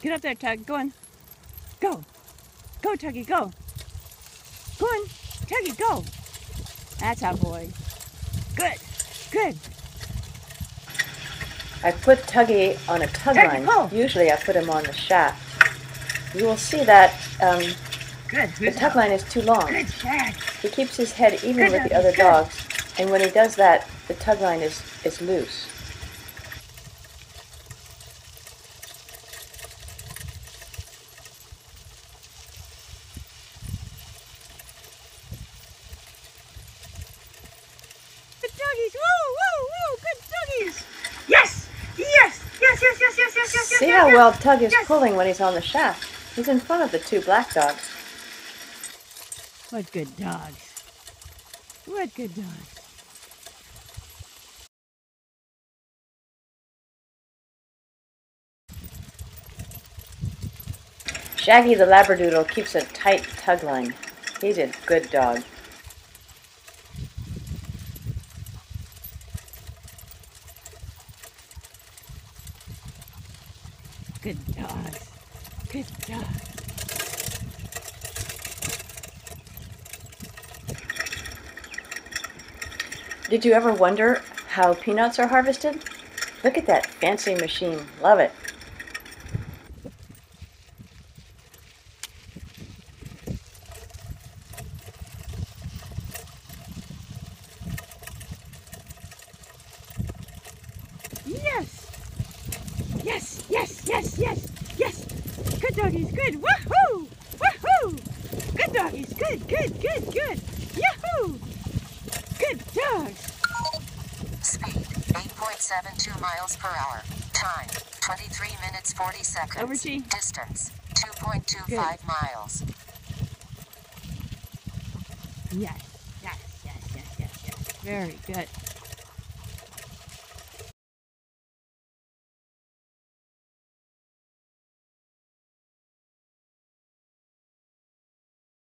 Get up there, Tug. Go on. Go. Go, Tuggy, go. Go on. Tuggy, go. That's our boy. Good. Good. I put Tuggy on a tug Tuggy, line. pull. Usually I put him on the shaft. You will see that um, Good. the tug line is too long. Good. He keeps his head even Good with the other dogs, and when he does that, the tug line is, is loose. Good doggies. Woo, woo, woo. Good doggies. Yes. Yes. Yes, yes, yes, yes, yes, yes, See how well Tug is pulling when he's on the shaft. He's in front of the two black dogs. What good dogs. What good dogs. Shaggy the Labradoodle keeps a tight tug line. He's a good dog. Good dogs. Good dogs. Did you ever wonder how peanuts are harvested? Look at that fancy machine. Love it. Yes. Yes, yes, yes, yes. Good doggies, good. Woohoo! Woohoo! Good doggies, good, good, good, good. Yahoo! Good dogs. Speed 8.72 miles per hour. Time 23 minutes 40 seconds. Over. Distance 2.25 Good. miles. Yes, yes, yes, yes, yes, yes. Very good.